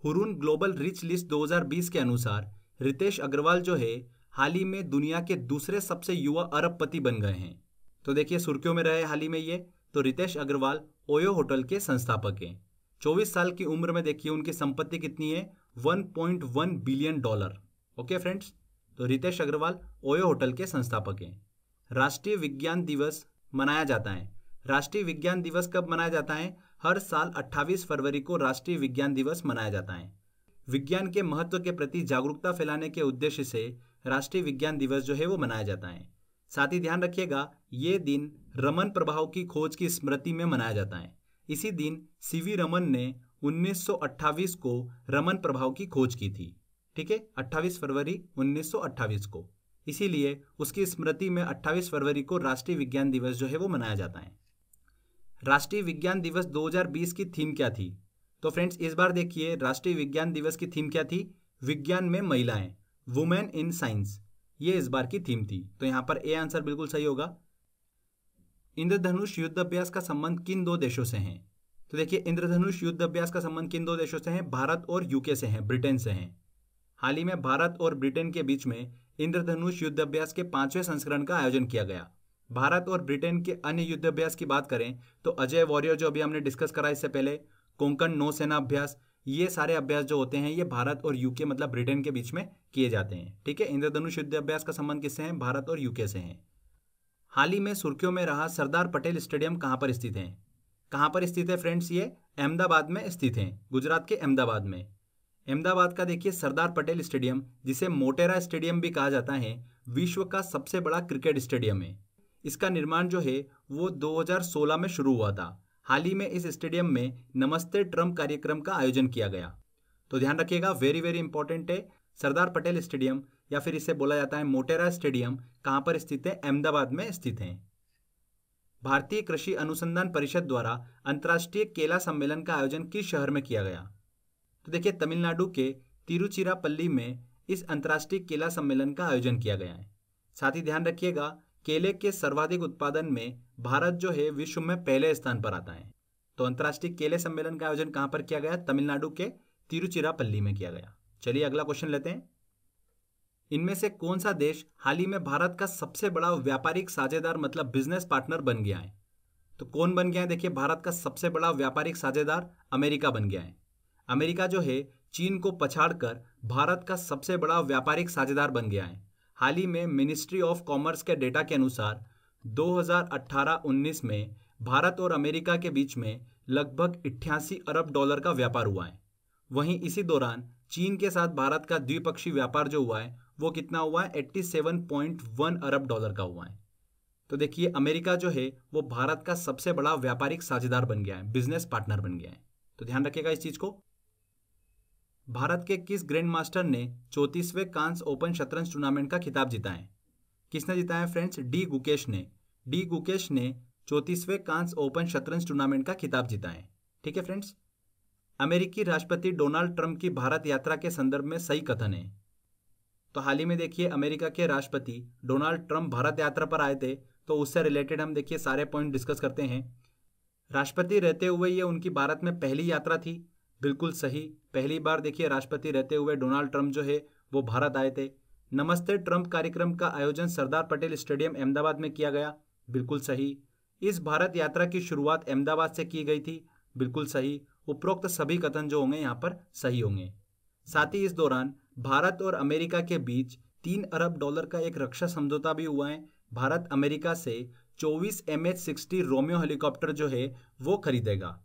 हुरून ग्लोबल रिच लिस्ट 2020 के अनुसार, रितेश अग्रवाल जो है, हाल ही में दुनिया के दूसरे सबसे युवा अरबपति बन गए हैं। तो देखिए, सुर्खियों में रहे हाल ही में ये तो रितेश अग्रवाल ओयो होटल के संस्थापक हैं। चौबीस साल की उम्र में देखिए, उनकी संपत्ति कितनी है? 1.1 बिलियन डॉलर। ओके फ्रेंड्स तो रितेश अग्रवाल ओयो होटल के संस्थापक हैं। राष्ट्रीय विज्ञान दिवस मनाया जाता है। राष्ट्रीय विज्ञान दिवस कब मनाया जाता है? हर साल 28 फरवरी को राष्ट्रीय विज्ञान दिवस मनाया जाता है। विज्ञान के महत्व के प्रति जागरूकता फैलाने के उद्देश्य से राष्ट्रीय विज्ञान दिवस जो है वो मनाया जाता है। साथ ही ध्यान रखिएगा ये दिन रमन प्रभाव की खोज की स्मृति में मनाया जाता है। इसी दिन सीवी रमन ने 1928 को रमन प्रभाव की खोज की थी, ठीक है? 28 फरवरी 1928 को। इसीलिए उसकी स्मृति में 28 फरवरी को राष्ट्रीय विज्ञान दिवस जो है वो मनाया जाता है। राष्ट्रीय विज्ञान दिवस 2020 की थीम क्या थी? तो फ्रेंड्स, इस बार देखिए, राष्ट्रीय विज्ञान दिवस की थीम क्या थी? विज्ञान में महिलाएँ, वुमेन इन साइंस, ये इस बार की थीम थी। तो यहाँ पर ए आंसर बिल्कुल सही होगा। इंद्रधनुष युद्ध अभ्यास का संबंध किन दो देशों से है? तो देखिए, इंद्रधनुष युद्ध अभ्यास का संबंध किन दो देशों से है? भारत और यूके से है, ब्रिटेन से है। हाल ही में भारत और ब्रिटेन के बीच में इंद्रधनुष युद्ध अभ्यास के पाँचवें संस्करण का आयोजन किया गया। भारत और ब्रिटेन के अन्य युद्ध अभ्यास की बात करें तो अजय वॉरियर जो अभी हमने डिस्कस करा इससे पहले, कोंकण नौसेना अभ्यास, ये सारे अभ्यास जो होते हैं, ये भारत और यूके मतलब ब्रिटेन के बीच में किए जाते हैं। ठीक है, इंद्रधनुष युद्ध अभ्यास का संबंध किससे है? भारत और यूके से है। हाल ही में सुर्खियों में रहा सरदार पटेल स्टेडियम कहाँ पर स्थित है? कहाँ पर स्थित है फ्रेंड्स ये? अहमदाबाद में स्थित है, गुजरात के अहमदाबाद में। अहमदाबाद का देखिए सरदार पटेल स्टेडियम, जिसे मोटेरा स्टेडियम भी कहा जाता है, विश्व का सबसे बड़ा क्रिकेट स्टेडियम है। इसका निर्माण जो है, वो 2016 में शुरू हुआ था। हाल ही में इस स्टेडियम में नमस्ते ट्रंप कार्यक्रम का आयोजन किया गया। तो ध्यान रखिएगा वेरी वेरी इंपॉर्टेंट है। सरदार पटेल स्टेडियम या फिर इसे बोला जाता है मोटेरा स्टेडियम, कहाँ पर स्थित है? अहमदाबाद में स्थित है। भारतीय कृषि अनुसंधान परिषद द्वारा अंतर्राष्ट्रीय केला सम्मेलन का आयोजन किस शहर में किया गया? तो देखिए, तमिलनाडु के तिरुचिरापल्ली में इस अंतर्राष्ट्रीय केला सम्मेलन का आयोजन किया गया है। साथ ही ध्यान रखिएगा, केले के सर्वाधिक उत्पादन में भारत जो है, विश्व में पहले स्थान पर आता है। तो अंतर्राष्ट्रीय केले सम्मेलन का आयोजन कहाँ पर किया गया? तमिलनाडु के तिरुचिरापल्ली में किया गया। चलिए अगला क्वेश्चन लेते हैं। इनमें से कौन सा देश हाल ही में भारत का सबसे बड़ा व्यापारिक साझेदार मतलब बिज़नेस पार्टनर बन गया है? तो कौन बन गया है? देखिए, भारत का सबसे बड़ा व्यापारिक साझेदार अमेरिका बन गया है। अमेरिका जो है, चीन को पछाड़कर भारत का सबसे बड़ा व्यापारिक साझेदार बन गया है। हाल ही में मिनिस्ट्री ऑफ़ कॉमर्स के डेटा के अनुसार 2018-19 में भारत और अमेरिका के बीच में लगभग इट्ठासी अरब डॉलर का व्यापार हुआ है। वहीं इसी दौरान चीन के साथ भारत का द्विपक्षीय व्यापार जो हुआ है वो कितना हुआ है? 87.1 अरब डॉलर का हुआ है। तो देखिए, अमेरिका जो है, वो भारत का सबसे बड़ा व्यापारिक साझेदार बन गया है बिज़नेस पार्टनर बन गया है। तो ध्यान रखिएगा इस चीज़ को। भारत के किस ग्रैंड मास्टर ने चौतीसवें कांस ओपन शतरंज टूर्नामेंट का खिताब जीता है? किसने जीता है फ्रेंड्स? डी गुकेश ने। डी गुकेश ने चौतीसवें कांस ओपन शतरंज टूर्नामेंट का खिताब जीता है। ठीक है फ्रेंड्स? अमेरिकी राष्ट्रपति डोनाल्ड ट्रंप की भारत यात्रा के संदर्भ में सही कथन है। तो हाल ही में देखिए अमेरिका के राष्ट्रपति डोनाल्ड ट्रंप भारत यात्रा पर आए थे तो उससे रिलेटेड हम देखिए सारे पॉइंट डिस्कस करते हैं। राष्ट्रपति रहते हुए ये उनकी भारत में पहली यात्रा थी। बिल्कुल सही, पहली बार देखिए राष्ट्रपति रहते हुए डोनाल्ड ट्रंप जो है, वो भारत आए थे। नमस्ते ट्रंप कार्यक्रम का आयोजन सरदार पटेल स्टेडियम अहमदाबाद में किया गया। बिल्कुल सही। इस भारत यात्रा की शुरुआत अहमदाबाद से की गई थी। बिल्कुल सही। उपरोक्त सभी कथन जो होंगे, यहाँ पर सही होंगे। साथ ही इस दौरान भारत और अमेरिका के बीच तीन अरब डॉलर का एक रक्षा समझौता भी हुआ है। भारत अमेरिका से 24 M H sixty Romeo helicopter जो है, वो खरीदेगा।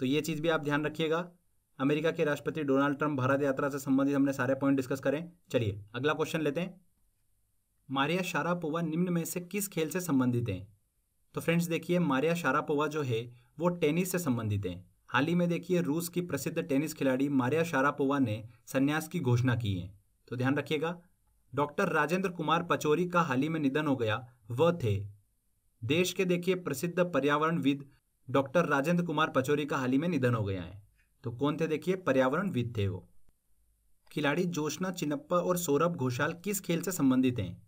तो ये चीज़ भी आप ध्यान रखिएगा। अमेरिका के राष्ट्रपति डोनाल्ड ट्रंप भारत यात्रा से संबंधित हमने सारे पॉइंट डिस्कस करें। चलिए, अगला क्वेश्चन लेते हैं। मारिया शारापोवा निम्न में से किस खेल से संबंधित हैं? तो फ्रेंड्स देखिए, मारिया शारापोवा जो है, वो टेनिस से संबंधित है। हाल ही में देखिए रूस की प्रसिद्ध टेनिस खिलाड़ी मारिया शारापोवा ने संन्यास की घोषणा की है। तो ध्यान रखिएगा, डॉक्टर राजेंद्र कुमार पचौरी का हाल ही में निधन हो गया, वह थे। देश के देखिए प्रसिद्ध पर्यावरणविद डॉक्टर राजेंद्र कुमार पचौरी का हाल ही में निधन हो गया है। तो कौन थे देखिए, पर्यावरणविद थे वो। खिलाड़ी जोशना चिनप्पा और सौरभ घोषाल किस खेल से संबंधित हैं?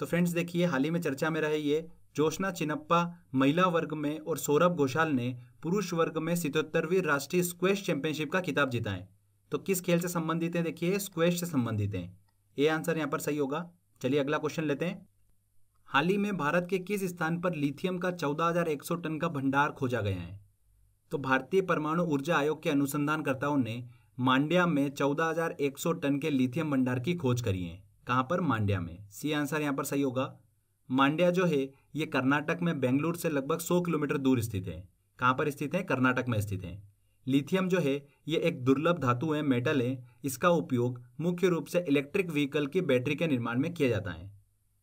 तो फ्रेंड्स देखिए, हाल ही में चर्चा में रहे ये जोशना चिनप्पा महिला वर्ग में और सौरभ घोषाल ने पुरुष वर्ग में सितोत्तरवीं राष्ट्रीय स्क्वेश चैंपियनशिप का खिताब जीता है तो किस खेल से संबंधित है? देखिए स्क्वेश से संबंधित है। ये आंसर यहाँ पर सही होगा। चलिए अगला क्वेश्चन लेते हैं। हाल ही में भारत के किस स्थान पर लिथियम का 14,100 टन का भंडार खोजा गया है? तो भारतीय परमाणु ऊर्जा आयोग के अनुसंधानकर्ताओं ने मांड्या में 14,100 टन के लिथियम भंडार की खोज करी है। कहाँ पर? मांड्या में। सी आंसर यहाँ पर सही होगा। मांड्या जो है, ये कर्नाटक में बेंगलुरु से लगभग 100 किलोमीटर दूर स्थित है। कहाँ पर स्थित है? कर्नाटक में स्थित है। लिथियम जो है, ये एक दुर्लभ धातु है, मेटल है। इसका उपयोग मुख्य रूप से इलेक्ट्रिक व्हीकल की बैटरी के निर्माण में किया जाता है।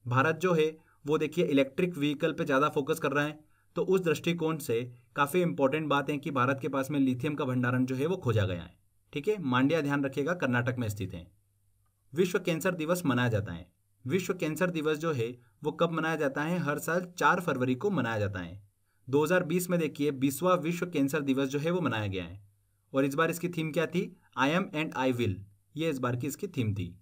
भारत जो है, वो देखिए इलेक्ट्रिक व्हीकल पे ज़्यादा फोकस कर रहा है। तो उस दृष्टिकोण से काफ़ी इंपॉर्टेंट बात है कि भारत के पास में लिथियम का भंडारण जो है, वो खोजा गया है। ठीक है? मांड्या ध्यान रखिएगा, कर्नाटक में स्थित है। विश्व कैंसर दिवस मनाया जाता है। विश्व कैंसर दिवस जो है, वो कब मनाया जाता है? हर साल चार फरवरी को मनाया जाता है। 2020 में देखिए, बीसवा विश्व कैंसर दिवस जो है, वो मनाया गया है। और इस बार इसकी थीम क्या थी? I am and I will ये इस बार की इसकी थीम थी।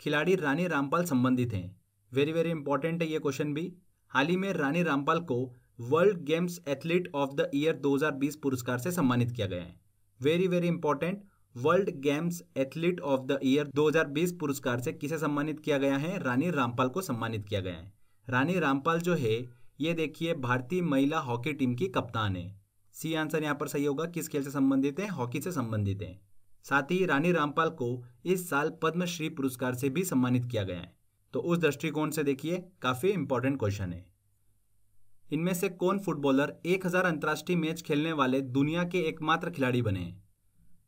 खिलाड़ी रानी रामपाल संबंधित हैं। वेरी वेरी इंपॉर्टेंट है ये क्वेश्चन भी। हाल ही में रानी रामपाल को world games athlete of the year 2020 पुरस्कार से सम्मानित किया गया है। Very very important world games athlete of the year 2020 पुरस्कार से किसे सम्मानित किया गया है? रानी रामपाल को सम्मानित किया गया है। रानी रामपाल जो है, ये देखिए, भारतीय महिला हॉकी टीम की कप्तान है। सी आंसर यहाँ पर सही होगा, किस खेल से संबंधित है? हॉकी से संबंधित है। साथ ही रानी रामपाल को इस साल पद्मश्री पुरस्कार से भी सम्मानित किया गया है। तो उस दृष्टिकोण से देखिए, काफ़ी इंपॉर्टेंट क्वेश्चन है। इनमें से कौन फुटबॉलर 1000 अंतर्राष्ट्रीय मैच खेलने वाले दुनिया के एकमात्र खिलाड़ी बने हैं?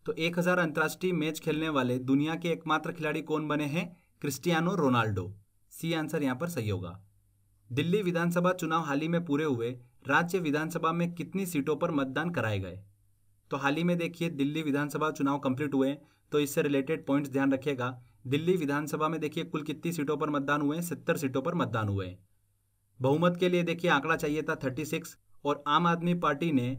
तो 1000 अंतर्राष्ट्रीय मैच खेलने वाले दुनिया के एकमात्र खिलाड़ी कौन बने हैं? Cristiano Ronaldo. सी आंसर यहाँ पर सही होगा। दिल्ली विधानसभा चुनाव हाल ही में पूरे हुए। राज्य विधानसभा में कितनी सीटों पर मतदान कराए गए? तो हाल ही में देखिए, दिल्ली विधानसभा चुनाव कंप्लीट हुए तो इससे रिलेटेड पॉइंट्स ध्यान रखिएगा। दिल्ली विधानसभा में देखिए, कुल कितनी सीटों पर मतदान हुए सत्तर सीटों पर मतदान हुए बहुमत के लिए देखिए, आंकड़ा चाहिए था थर्टी सिक्स, और आम आदमी पार्टी ने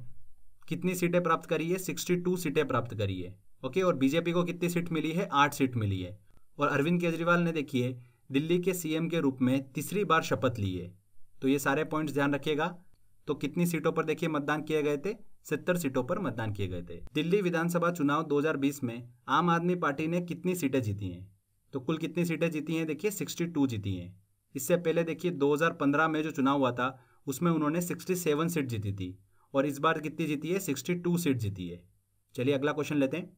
कितनी सीटें प्राप्त करी है? सिक्सटी टू सीटें प्राप्त करी है। ओके? और बीजेपी को कितनी सीट मिली है? आठ सीट मिली है। और अरविंद केजरीवाल ने देखिए, दिल्ली के सीएम के रूप में तीसरी बार शपथ ली है। तो ये सारे पॉइंट्स ध्यान रखिएगा। तो कितनी सीटों पर देखिए मतदान किए गए थे? सत्तर सीटों पर मतदान किए गए थे। दिल्ली विधानसभा चुनाव 2020 में आम आदमी पार्टी ने कितनी सीटें जीती हैं? तो कुल कितनी सीटें जीती हैं? देखिए 62 जीती हैं। इससे पहले देखिए 2015 में जो चुनाव हुआ था, उसमें उन्होंने 67 सीट जीती थी। और इस बार कितनी जीती है? 62 सीट जीती है। चलिए अगला क्वेश्चन लेते हैं।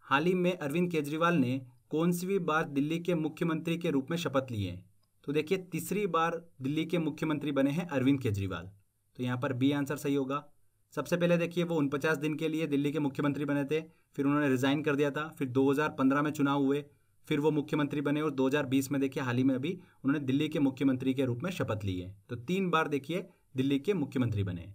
हाल ही में अरविंद केजरीवाल ने कौन सी बार दिल्ली के मुख्यमंत्री के रूप में शपथ ली है? तो देखिए, तीसरी बार दिल्ली के मुख्यमंत्री बने हैं अरविंद केजरीवाल। तो यहाँ पर बी आंसर सही होगा। सबसे पहले देखिए, वो उनपचास दिन के लिए दिल्ली के मुख्यमंत्री बने थे, फिर उन्होंने रिजाइन कर दिया था, फिर 2015 में चुनाव हुए, फिर वो मुख्यमंत्री बने और 2020 में देखिए, हाल ही में अभी उन्होंने दिल्ली के मुख्यमंत्री के रूप में शपथ ली है। तो तीन बार देखिए, दिल्ली के मुख्यमंत्री बने।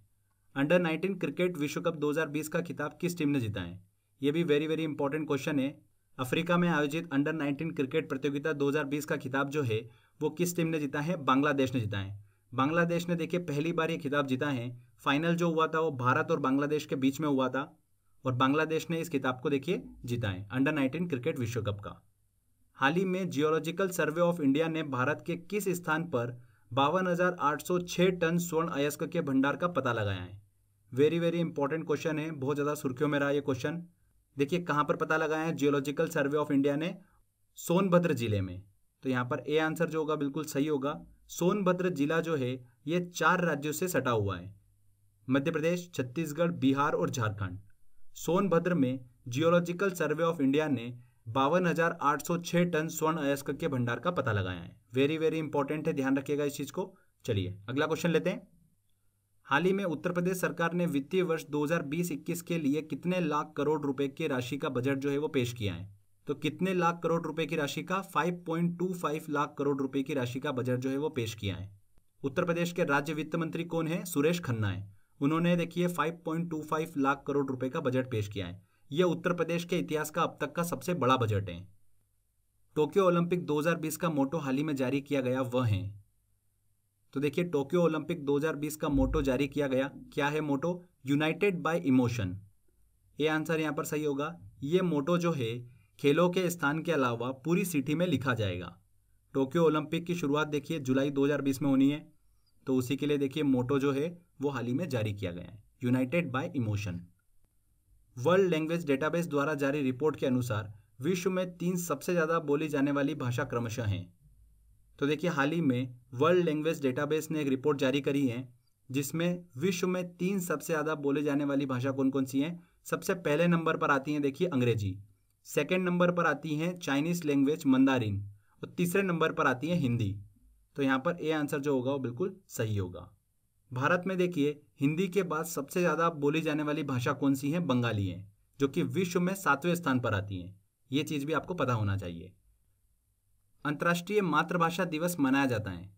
अंडर नाइनटीन क्रिकेट विश्व कप 2020 का खिताब किस टीम ने जीता है? ये भी वेरी वेरी इंपॉर्टेंट क्वेश्चन है। अफ्रीका में आयोजित अंडर 19 क्रिकेट प्रतियोगिता 2020 का खिताब जो है, वो किस टीम ने जीता है? बांग्लादेश ने जीता है। बांग्लादेश ने देखिए, पहली बार ये खिताब जीता है। फाइनल जो हुआ था, वो भारत और बांग्लादेश के बीच में हुआ था। और बांग्लादेश ने इस खिताब को देखिए, जीता है अंडर 19 क्रिकेट विश्व कप का। हाल ही में जियोलॉजिकल सर्वे ऑफ़ इंडिया ने भारत के किस स्थान पर बावन टन स्वर्ण अयस्क के भंडार का पता लगाया है। वेरी वेरी इंपॉर्टेंट क्वेश्चन है, बहुत ज़्यादा सुर्खियों में रहा ये क्वेश्चन। देखिए, कहाँ पर पता लगाया है? जियोलॉजिकल सर्वे ऑफ़ इंडिया ने सोनभद्र ज़िले में। तो यहाँ पर ए आंसर जो होगा बिल्कुल सही होगा। सोनभद्र जिला जो है, ये चार राज्यों से सटा हुआ है। मध्य प्रदेश, छत्तीसगढ़, बिहार और झारखंड। सोनभद्र में जियोलॉजिकल सर्वे ऑफ़ इंडिया ने बावन टन स्वर्ण अयस्क के भंडार का पता लगाया है। वेरी वेरी इंपॉर्टेंट है, ध्यान रखिएगा इस चीज़ को। चलिए, अगला क्वेश्चन लेते हैं। हाल ही में उत्तर प्रदेश सरकार ने वित्तीय वर्ष 2020-21 के लिए कितने लाख करोड़ रुपए की राशि का बजट जो है वो पेश किया है? तो कितने लाख करोड़ रुपए की राशि का 5.25 लाख करोड़ रुपए की राशि का बजट जो है वो पेश किया है। उत्तर प्रदेश के राज्य वित्त मंत्री कौन है? सुरेश खन्ना है। उन्होंने देखिए 5.25 लाख करोड़ रुपए का बजट पेश किया है। यह उत्तर प्रदेश के इतिहास का अब तक का सबसे बड़ा बजट है। टोक्यो ओलंपिक 2020 का मोटो हाल ही में जारी किया गया, वह है। तो देखिए, टोक्यो ओलंपिक 2020 का मोटो जारी किया गया। क्या है मोटो? यूनाइटेड बाय इमोशन ये आंसर यहाँ पर सही होगा। ये मोटो जो है, खेलों के स्थान के अलावा पूरी सिटी में लिखा जाएगा। टोक्यो ओलंपिक की शुरुआत देखिए, जुलाई 2020 में होनी है। तो उसी के लिए देखिए, मोटो जो है, वो हाल ही में जारी किया गया है। United by emotion world language database द्वारा जारी रिपोर्ट के अनुसार, विश्व में तीन सबसे ज़्यादा बोली जाने वाली भाषा क्रमशः हैं। तो देखिए, हाल ही में वर्ल्ड लैंग्वेज डेटाबेस ने एक रिपोर्ट जारी करी है, जिसमें विश्व में तीन सबसे ज़्यादा बोले जाने वाली भाषा कौन कौन सी हैं? सबसे पहले नंबर पर आती हैं, देखिए, अंग्रेज़ी। सेकेंड नंबर पर आती हैं चाइनीज़ लैंग्वेज मंदारिन और तीसरे नंबर पर आती है हिंदी। तो यहाँ पर ए आंसर जो होगा वो बिल्कुल सही होगा। भारत में देखिए, हिंदी के बाद सबसे ज़्यादा बोली जाने वाली भाषा कौन सी है? बंगाली है, जो कि विश्व में सातवें स्थान पर आती हैं। ये चीज़ भी आपको पता होना चाहिए। अंतर्राष्ट्रीय मातृभाषा दिवस मनाया जाता है।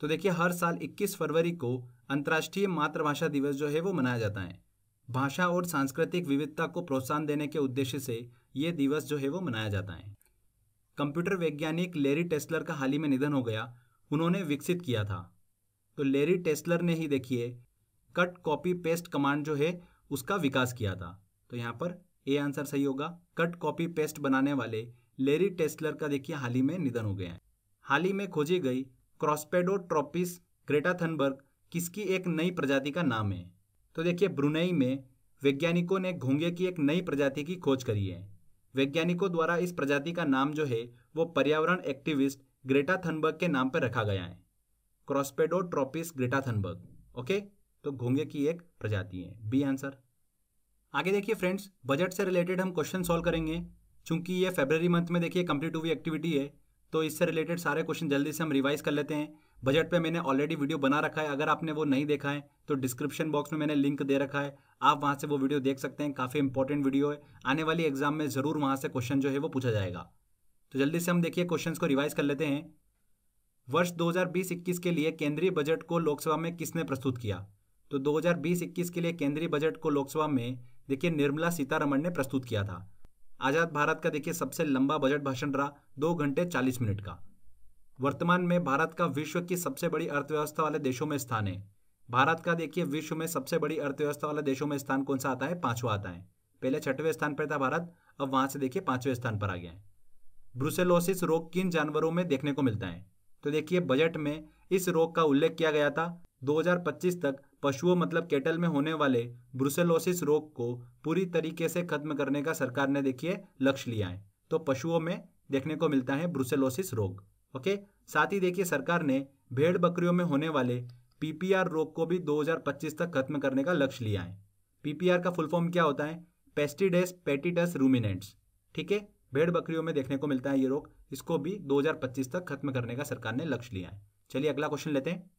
तो देखिए, हर साल 21 फरवरी को अंतर्राष्ट्रीय मातृभाषा दिवस जो है वो मनाया जाता है। भाषा और सांस्कृतिक विविधता को प्रोत्साहन देने के उद्देश्य से ये दिवस जो है वो मनाया जाता है। कंप्यूटर वैज्ञानिक लेरी टेस्लर का हाल ही में निधन हो गया। उन्होंने विकसित किया था। तो लेरी टेस्लर ने ही देखिए, कट, कॉपी, पेस्ट कमांड जो है उसका विकास किया था। तो यहाँ पर ए आंसर सही होगा। कट, कॉपी, पेस्ट बनाने वाले लेरी टेस्लर का देखिए हाल ही में निधन हो गया है। हाल ही में खोजी गई क्रॉस्पेडोट्रोपिस ग्रेटा थनबर्ग, किसकी एक नई प्रजाति का नाम है। तो देखिए ब्रुनई में वैज्ञानिकों ने घोंगे की एक नई प्रजाति की खोज करी है। वैज्ञानिकों द्वारा इस प्रजाति का नाम जो है, वो पर्यावरण एक्टिविस्ट ग्रेटा थनबर्ग के नाम पर रखा गया है। Craspedotropis Greta Thunberg, okay? तो घोंगे की एक प्रजाति है। B answer. आगे देखिए फ्रेंड्स, बजट से रिलेटेड हम क्वेश्चन सॉल्व करेंगे। चूँकि ये फेबररी मंथ में देखिए कंप्लीट हुई एक्टिविटी है तो इससे रिलेटेड सारे क्वेश्चन जल्दी से हम रिवाइज कर लेते हैं। बजट पे मैंने ऑलरेडी वीडियो बना रखा है, अगर आपने वो नहीं देखा है तो डिस्क्रिप्शन बॉक्स में मैंने लिंक दे रखा है। आप वहाँ से वो वीडियो देख सकते हैं, काफ़ी इंपॉर्टेंट वीडियो है। आने वाली एग्ज़ाम में ज़रूर वहाँ से क्वेश्चन जो है वो पूछा जाएगा। तो जल्दी से हम देखिए क्वेश्चन को रिवाइज कर लेते हैं। वर्ष 2020-21 के लिए केंद्रीय बजट को लोकसभा में किसने प्रस्तुत किया? तो 2020-21 के लिए केंद्रीय बजट को लोकसभा में देखिए निर्मला सीतारमण ने प्रस्तुत किया था। आज़ाद भारत का देखिए सबसे लंबा बजट भाषण रहा, दो घंटे चालीस मिनट का। वर्तमान में भारत का विश्व की सबसे बड़ी अर्थव्यवस्था वाले देशों में स्थान है। भारत का देखिए विश्व में सबसे बड़ी अर्थव्यवस्था वाले देशों में स्थान कौन सा आता है? पांचवा आता है। पहले छठवें स्थान पर था भारत, अब वहाँ से देखिए पाँचवें स्थान पर आ गया है। ब्रुसेलोसिस रोग किन जानवरों में देखने को मिलता है? तो देखिए बजट में इस रोग का उल्लेख किया गया था 2025 तक पशुओं मतलब केटल में होने वाले ब्रुसेलोसिस रोग को पूरी तरीके से खत्म करने का सरकार ने देखिए लक्ष्य लिया है। तो पशुओं में देखने को मिलता है ब्रुसेलोसिस रोग, ओके? साथ ही देखिए सरकार ने भेड़ बकरियों में होने वाले पीपीआर रोग को भी 2025 तक खत्म करने का लक्ष्य लिया है। पीपीआर का फुल फॉर्म क्या होता है? पेस्टिडेस पेटिटस रूमिनेंट्स ठीक है? भेड़ बकरियों में देखने को मिलता है ये रोग, इसको भी 2025 तक खत्म करने का सरकार ने लक्ष्य लिया है। चलिए अगला क्वेश्चन लेते हैं।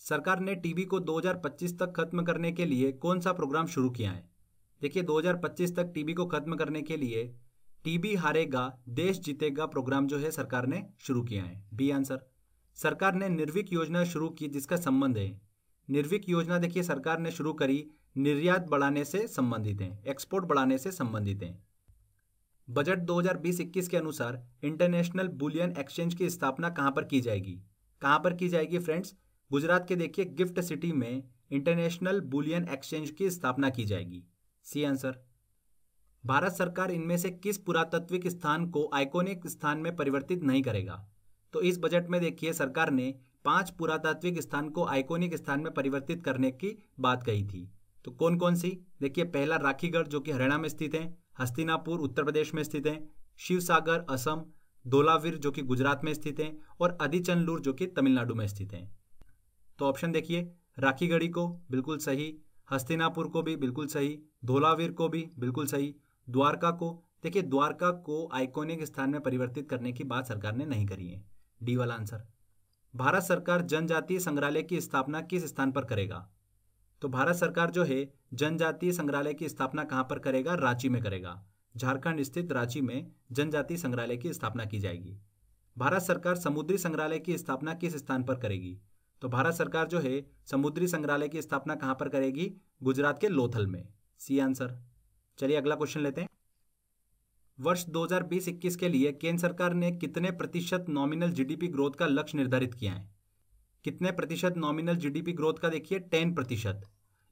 सरकार ने टीबी को 2025 तक खत्म करने के लिए कौन सा प्रोग्राम शुरू किया है? देखिए 2025 तक टीबी को खत्म करने के लिए टीबी हारेगा, देश जीतेगा प्रोग्राम जो है सरकार ने शुरू किया है। B answer. सरकार ने निर्विक योजना शुरू की जिसका संबंध है। निर्विक योजना देखिए, सरकार ने शुरू करी निर्यात बढ़ाने से संबंधित है, एक्सपोर्ट बढ़ाने से संबंधित है। बजट 2020-21 के अनुसार इंटरनेशनल बुलियन एक्सचेंज की स्थापना कहाँ पर की जाएगी? कहाँ पर की जाएगी फ्रेंड्स? गुजरात के देखिए गिफ्ट सिटी में इंटरनेशनल बुलियन एक्सचेंज की स्थापना की जाएगी। C answer. भारत सरकार इनमें से किस पुरातत्विक स्थान को आइकोनिक स्थान में परिवर्तित नहीं करेगा? तो इस बजट में देखिए सरकार ने पाँच पुरातात्विक स्थान को आइकोनिक स्थान में परिवर्तित करने की बात कही थी। तो कौन कौन सी? देखिए पहला राखीगढ़ जो कि हरियाणा में स्थित है, हस्तिनापुर उत्तर प्रदेश में स्थित है शिव सागर असम, धोलावीर जो कि गुजरात में स्थित है और अधिचनलूर जो कि तमिलनाडु में स्थित है। तो ऑप्शन देखिए, राखीगढ़ी को बिल्कुल सही, हस्तिनापुर को भी बिल्कुल सही, धोलावीर को भी बिल्कुल सही, द्वारका को, देखिए द्वारका को आइकोनिक स्थान में परिवर्तित करने की बात सरकार ने नहीं करी है। डी वाला आंसर भारत सरकार जनजातीय संग्रहालय की स्थापना किस स्थान पर करेगा? तो भारत सरकार जो है, जनजातीय संग्रहालय की स्थापना कहाँ पर करेगा? रांची में करेगा। झारखंड स्थित रांची में जनजातीय संग्रहालय की स्थापना की जाएगी। भारत सरकार समुद्री संग्रहालय की स्थापना किस स्थान पर करेगी? तो भारत सरकार जो है, समुद्री संग्रहालय की स्थापना कहाँ पर करेगी? गुजरात के लोथल में। C answer. चलिए अगला क्वेश्चन लेते हैं। वर्ष 2020-21 के लिए केंद्र सरकार ने कितने प्रतिशत नॉमिनल जीडीपी ग्रोथ का लक्ष्य निर्धारित किया है? कितने प्रतिशत नॉमिनल जीडीपी ग्रोथ का देखिए, टेन प्रतिशत।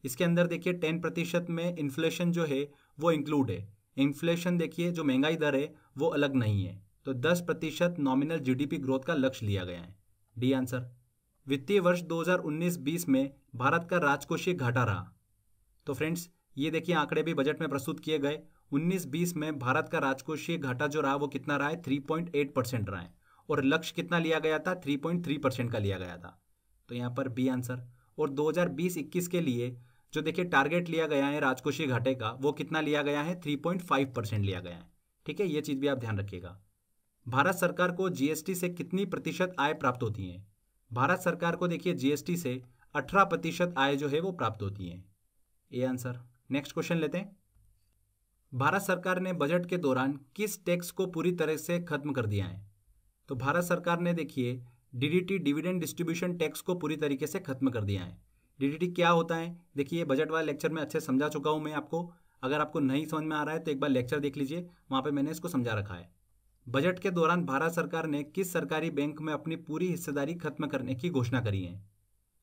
इसके अंदर देखिए, टेन प्रतिशत में इन्फ्लेशन जो है, वो इंक्लूड है। इन्फ्लेशन देखिए, जो महँगाई दर है, वो अलग नहीं है। तो दस प्रतिशत नॉमिनल जीडीपी ग्रोथ का लक्ष्य लिया गया है। D answer. वित्तीय वर्ष 2019-20 में भारत का राजकोषीय घाटा रहा। तो फ्रेंड्स, ये देखिए आंकड़े भी बजट में प्रस्तुत किए गए। 19-20 में भारत का राजकोषीय घाटा जो रहा वो कितना रहा है? 3.8 परसेंट रहा है। और लक्ष्य कितना लिया गया था? 3.3 परसेंट का लिया गया था। तो यहाँ पर बी आंसर। और 2020-21 के लिए जो देखिए टारगेट लिया गया है राजकोषीय घाटे का, वो कितना लिया गया है? 3.5 परसेंट लिया गया है। ठीक है? ये चीज़ भी आप ध्यान रखिएगा। भारत सरकार को जीएसटी से कितनी प्रतिशत आय प्राप्त होती है? भारत सरकार को देखिए जीएसटी से 18 प्रतिशत आय जो है वो प्राप्त होती है। ए आंसर नेक्स्ट क्वेश्चन लेते हैं। भारत सरकार ने बजट के दौरान किस टैक्स को पूरी तरह से खत्म कर दिया है? तो भारत सरकार ने देखिए डीडीटी डिविडेंड डिस्ट्रीब्यूशन टैक्स को पूरी तरीके से खत्म कर दिया है। डीडीटी क्या होता है? देखिए बजट वाले लेक्चर में अच्छे समझा चुका हूँ मैं आपको। अगर आपको नहीं समझ में आ रहा है तो एक बार लेक्चर देख लीजिए। वहाँ पर मैंने इसको समझा रखा है। बजट के दौरान भारत सरकार ने किस सरकारी बैंक में अपनी पूरी हिस्सेदारी खत्म करने की घोषणा करी है?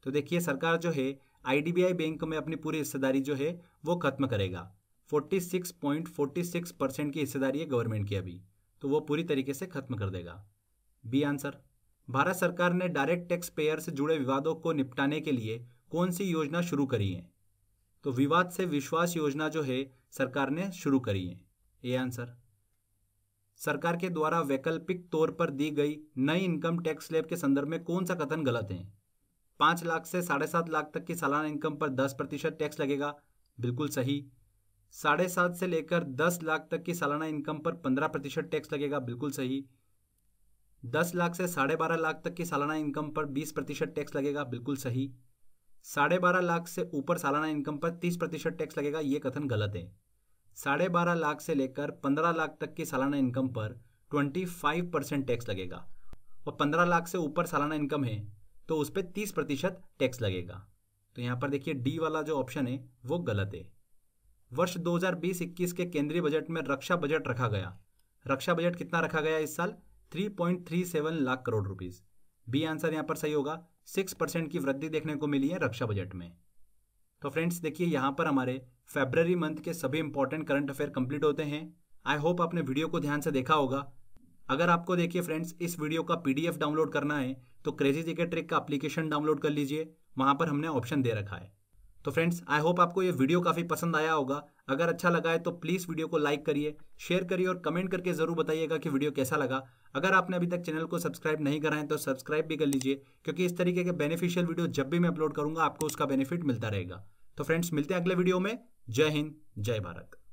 तो देखिए, सरकार जो है आईडीबीआई बैंक में अपनी पूरी हिस्सेदारी जो है, वो खत्म करेगा। 46.46 परसेंट की हिस्सेदारी है गवर्नमेंट की अभी। तो वो पूरी तरीके से खत्म कर देगा। बी आंसर, भारत सरकार ने डायरेक्ट टैक्स पेयर से जुड़े विवादों को निपटाने के लिए कौन सी योजना शुरू करी है? तो विवाद से विश्वास योजना जो है, सरकार ने शुरू करी है। ए आंसर सरकार के द्वारा वैकल्पिक तौर पर दी गई नई इनकम टैक्स स्लैब के संदर्भ में कौन सा कथन गलत है? पाँच लाख से साढ़े सात लाख तक की सालाना इनकम पर दस प्रतिशत टैक्स लगेगा। बिल्कुल सही। साढ़े सात से लेकर दस लाख तक की सालाना इनकम पर पंद्रह प्रतिशत टैक्स लगेगा। बिल्कुल सही। दस लाख से साढ़े बारह लाख तक की सालाना इनकम पर बीस प्रतिशत टैक्स लगेगा। बिल्कुल सही। साढ़े बारह लाख से ऊपर सालाना इनकम पर तीस प्रतिशत टैक्स लगेगा। ये कथन गलत है। साढ़े बारह लाख से लेकर पंद्रह लाख तक की सालाना इनकम पर ट्वेंटी फाइव परसेंट टैक्स लगेगा। और पंद्रह लाख से ऊपर सालाना इनकम है तो उस पर तीस प्रतिशत टैक्स लगेगा। तो यहाँ पर देखिए, डी वाला जो ऑप्शन है, वो गलत है। वर्ष 2020-21 के केंद्रीय बजट में रक्षा बजट रखा गया। रक्षा बजट कितना रखा गया इस साल? 3.37 lakh crore rupees. B answer यहाँ पर सही होगा, सिक्स परसेंट की वृद्धि देखने को मिली है रक्षा बजट में। तो फ्रेंड्स, देखिए, यहाँ पर हमारे फेब्रवरी मंथ के सभी इंपॉर्टेंट करंट अफेयर कंप्लीट होते हैं। आई होप आपने वीडियो को ध्यान से देखा होगा। अगर आपको देखिए फ्रेंड्स इस वीडियो का पीडीएफ डाउनलोड करना है तो क्रेजी जिके ट्रिक का एप्लीकेशन डाउनलोड कर लीजिए। वहाँ पर हमने ऑप्शन दे रखा है। तो फ्रेंड्स आई होप आपको ये वीडियो काफ़ी पसंद आया होगा। अगर अच्छा लगा है तो प्लीज़ वीडियो को लाइक करिए शेयर करिए और कमेंट करके ज़रूर बताइएगा कि वीडियो कैसा लगा। अगर आपने अभी तक चैनल को सब्सक्राइब नहीं करा है तो सब्सक्राइब भी कर लीजिए, क्योंकि इस तरीके के बेनिफिशियल वीडियो जब भी मैं अपलोड करूँगा, आपको उसका बेनिफिट मिलता रहेगा। तो फ्रेंड्स मिलते हैं अगले वीडियो में। जय हिंद जय भारत।